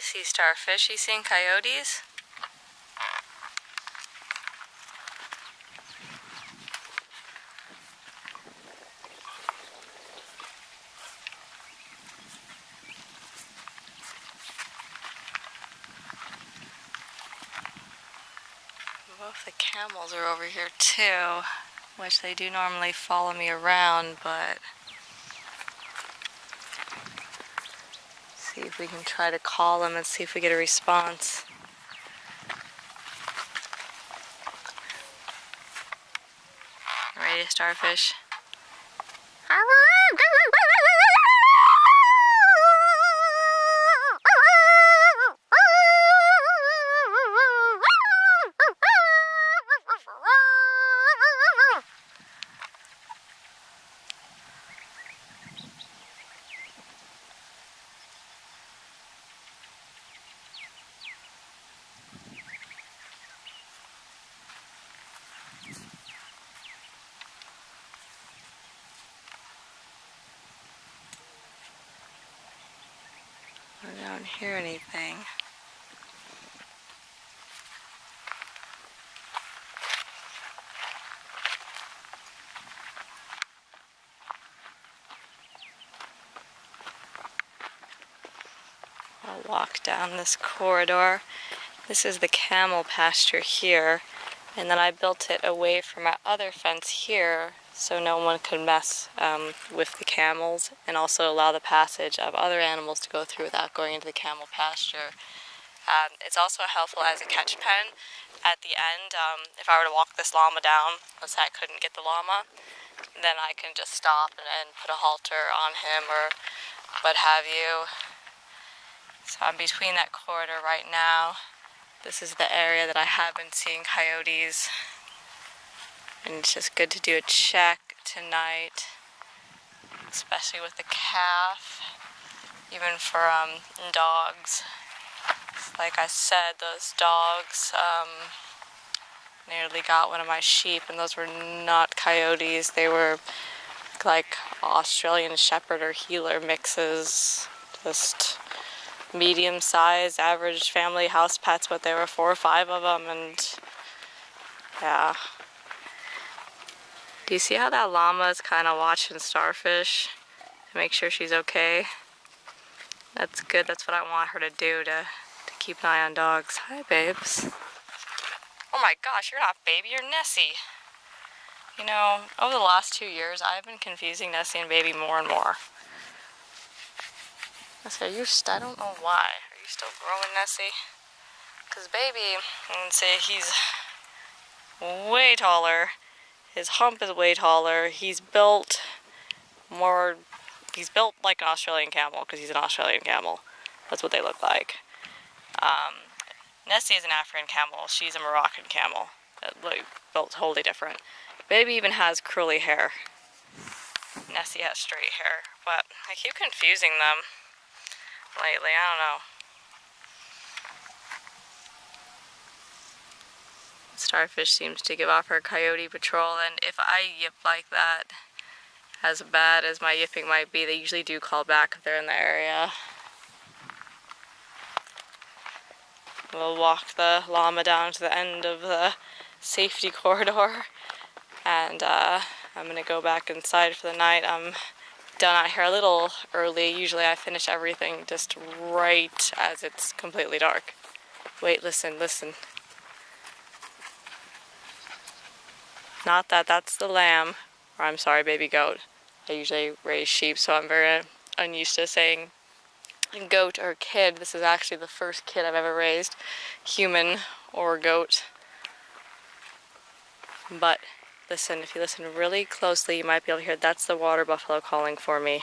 sea starfish. You seen coyotes? Both the camels are over here too, which they do normally follow me around, but we can try to call them and see if we get a response. Ready, starfish? I don't hear anything. I'll walk down this corridor. This is the camel pasture here, and then I built it away from my other fence here so no one could mess um, with the camels and also allow the passage of other animals to go through without going into the camel pasture. Um, it's also helpful as a catch pen at the end. Um, if I were to walk this llama down, let's say I couldn't get the llama, then I can just stop and, and put a halter on him or what have you. So I'm between that corridor right now. This is the area that I have been seeing coyotes. And it's just good to do a check tonight, especially with the calf, even for um, dogs. Like I said, those dogs um, nearly got one of my sheep, and those were not coyotes. They were like Australian Shepherd or Heeler mixes, just medium sized, average family house pets, but there were four or five of them, and yeah. Do you see how that llama is kind of watching starfish to make sure she's okay? That's good. That's what I want her to do to, to keep an eye on dogs. Hi, babes. Oh my gosh, you're not baby, you're Nessie. You know, over the last two years, I've been confusing Nessie and baby more and more. I said, you, I don't know why. Are you still growing, Nessie? Because baby, I can say he's way taller. His hump is way taller. He's built more, he's built like an Australian camel because he's an Australian camel. That's what they look like. Um, Nessie is an African camel. She's a Moroccan camel. Like, built totally different. Baby even has curly hair. Nessie has straight hair. But I keep confusing them lately. I don't know. Starfish seems to give off her coyote patrol, and if I yip like that, as bad as my yipping might be, they usually do call back if they're in the area. We'll walk the llama down to the end of the safety corridor, and uh, I'm gonna go back inside for the night. I'm done out here a little early. Usually I finish everything just right as it's completely dark. Wait, listen, listen. Not that, that's the lamb, or I'm sorry, baby goat. I usually raise sheep, so I'm very unused to saying goat or kid. This is actually the first kid I've ever raised, human or goat. But listen, if you listen really closely, you might be able to hear that's the water buffalo calling for me.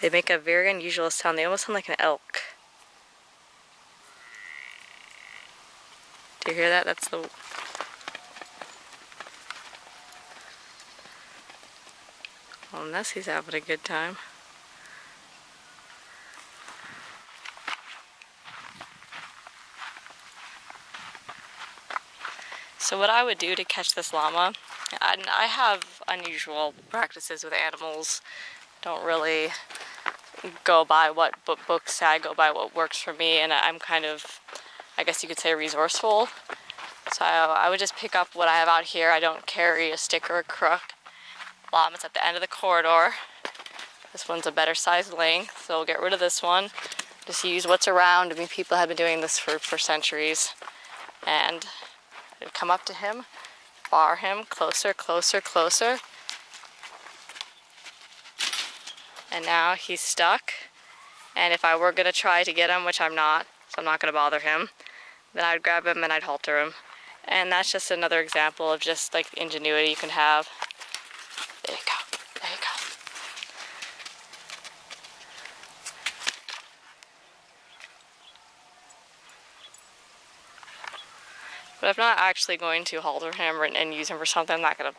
They make a very unusual sound. They almost sound like an elk. Do you hear that? That's the Well, he's having a good time. So what I would do to catch this llama, and I have unusual practices with animals, don't really go by what books say. I go by what works for me, and I'm kind of, I guess you could say, resourceful. So I would just pick up what I have out here. I don't carry a stick or a crook. Llama's at the end of the corridor. This one's a better sized length, so we'll get rid of this one. Just use what's around. I mean, people have been doing this for, for centuries. And I'd come up to him, bar him closer, closer, closer. And now he's stuck. And if I were gonna try to get him, which I'm not, so I'm not gonna bother him, then I'd grab him and I'd halter him. And that's just another example of just like the ingenuity you can have. There you go, there you go. But if I'm not actually going to halter him and use him for something, I'm not gonna,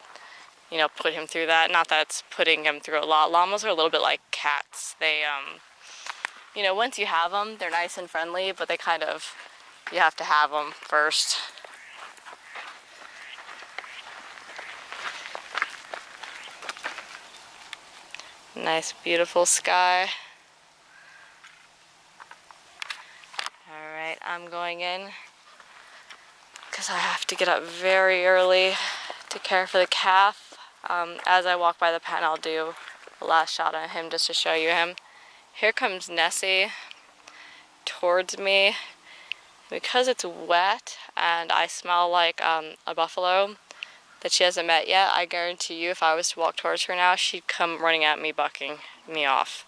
you know, put him through that. Not that's putting him through a lot. Llamas are a little bit like cats. They, um, you know, once you have them, they're nice and friendly, but they kind of, you have to have them first. Nice, beautiful sky. All right, I'm going in because I have to get up very early to care for the calf. Um, as I walk by the pen, I'll do a last shot on him just to show you him. Here comes Nessie towards me. Because it's wet and I smell like um, a buffalo, that she hasn't met yet, I guarantee you if I was to walk towards her now, she'd come running at me, bucking me off.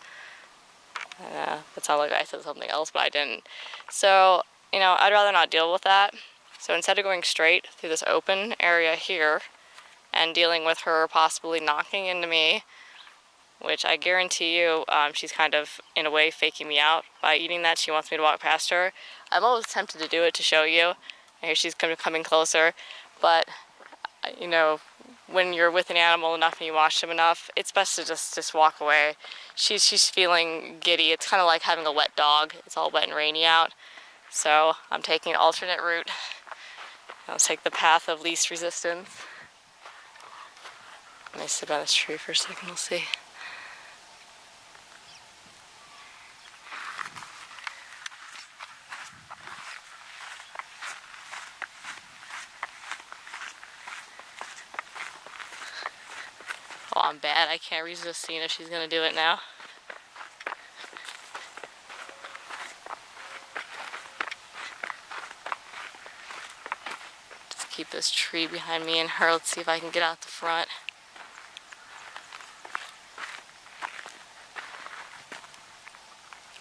Uh, that sounded like I said something else, but I didn't. So, you know, I'd rather not deal with that. So instead of going straight through this open area here and dealing with her possibly knocking into me, which I guarantee you um, she's kind of, in a way, faking me out by eating that. She wants me to walk past her. I'm always tempted to do it to show you. Here she's coming closer, but you know, when you're with an animal enough and you watch them enough, it's best to just just walk away. She's she's feeling giddy. It's kind of like having a wet dog. It's all wet and rainy out. So I'm taking an alternate route. I'll take the path of least resistance. Let me sit by this tree for a second. We'll see. I'm bad. I can't resist seeing if she's gonna do it now. Just keep this tree behind me and her. Let's see if I can get out the front.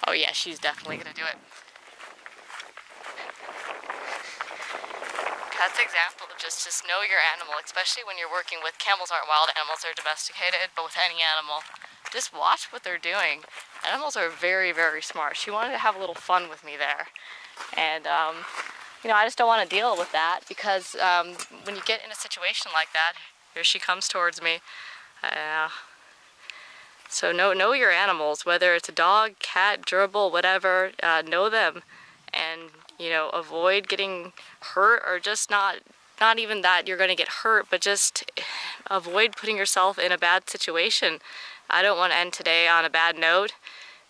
Oh yeah, she's definitely gonna do it. That's example of just just know your animal, especially when you're working with camels aren't wild animals, they're domesticated, but with any animal, just watch what they're doing. Animals are very, very smart. She wanted to have a little fun with me there. And, um, you know, I just don't want to deal with that because um, when you get in a situation like that, here she comes towards me. Uh, so know, know your animals, whether it's a dog, cat, gerbil, whatever, uh, know them and you know, avoid getting hurt or just not not even that you're going to get hurt, but just avoid putting yourself in a bad situation. I don't want to end today on a bad note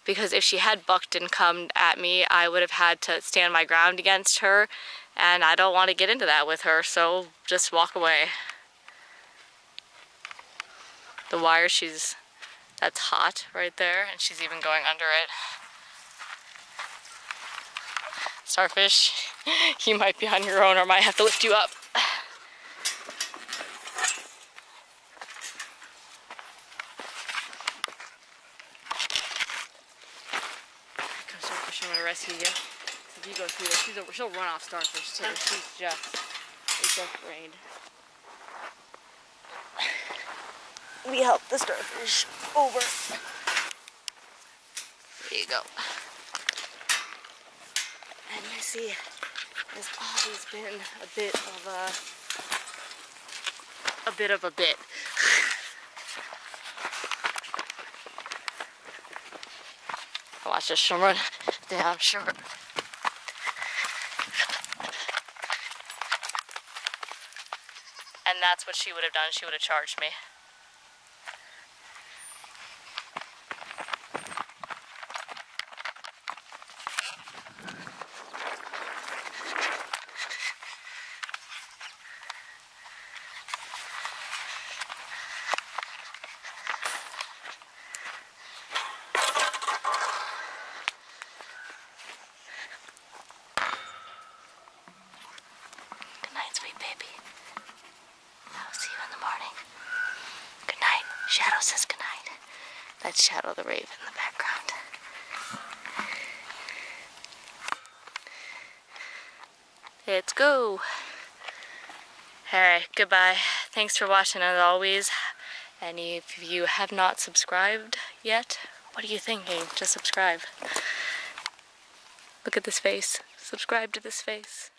because if she had bucked and come at me, I would have had to stand my ground against her and I don't want to get into that with her, so just walk away. The wire, she's, that's hot right there and she's even going under it. Starfish, you might be on your own or I might have to lift you up. Come Starfish, I'm gonna rescue you. If you go through this, she's a, she'll run off Starfish too. She's just, it's just rained. We help the starfish over. There you go and Missy has always been a bit of a a bit of a bit. Watch this, run down short. And that's what she would have done. She would have charged me. That's Shadow the Raven in the background. Let's go. Alright, goodbye. Thanks for watching as always. And if you have not subscribed yet, what are you thinking? Just subscribe. Look at this face. Subscribe to this face.